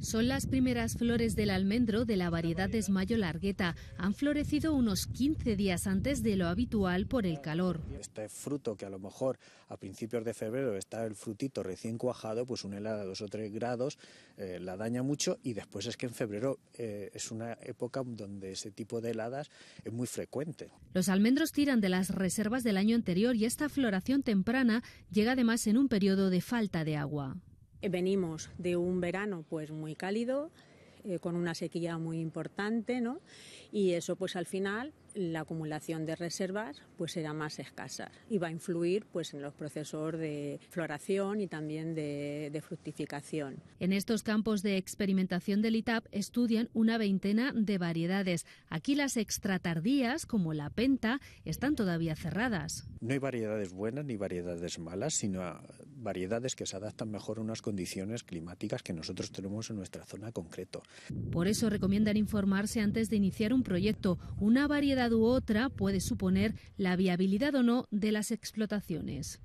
Son las primeras flores del almendro de la variedad de esmayo largueta. Han florecido unos 15 días antes de lo habitual por el calor. Este fruto que a lo mejor a principios de febrero está el frutito recién cuajado, pues una helada de dos o tres grados eh, la daña mucho y después es que en febrero eh, es una época donde ese tipo de heladas es muy frecuente. Los almendros tiran de las reservas del año anterior y esta floración temprana llega además en un periodo de falta de agua. Venimos de un verano pues muy cálido, eh, con una sequía muy importante, ¿no? Y eso pues al final la acumulación de reservas pues será más escasa y va a influir pues en los procesos de floración y también de, de fructificación. En estos campos de experimentación del ITAP estudian una veintena de variedades. Aquí las extratardías, como la penta, están todavía cerradas. No hay variedades buenas ni variedades malas, sino variedades que se adaptan mejor a unas condiciones climáticas que nosotros tenemos en nuestra zona concreto. Por eso recomiendan informarse antes de iniciar un proyecto. Una variedad u otra puede suponer la viabilidad o no de las explotaciones.